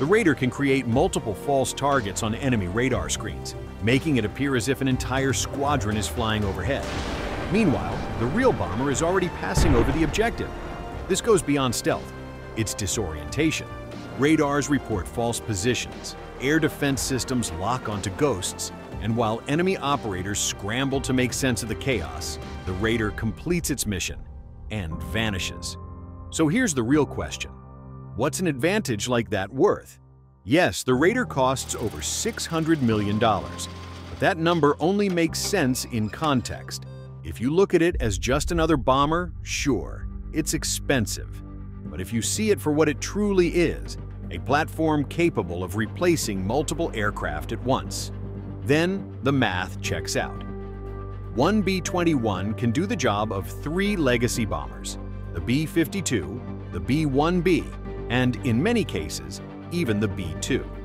The Raider can create multiple false targets on enemy radar screens, making it appear as if an entire squadron is flying overhead. Meanwhile, the real bomber is already passing over the objective. This goes beyond stealth. It's disorientation. Radars report false positions, air defense systems lock onto ghosts, and while enemy operators scramble to make sense of the chaos, the Raider completes its mission and vanishes. So here's the real question. What's an advantage like that worth? Yes, the Raider costs over $600 million, but that number only makes sense in context. If you look at it as just another bomber, sure, it's expensive. But if you see it for what it truly is, a platform capable of replacing multiple aircraft at once, then the math checks out. One B-21 can do the job of three legacy bombers, the B-52, the B-1B, and in many cases, even the B-2.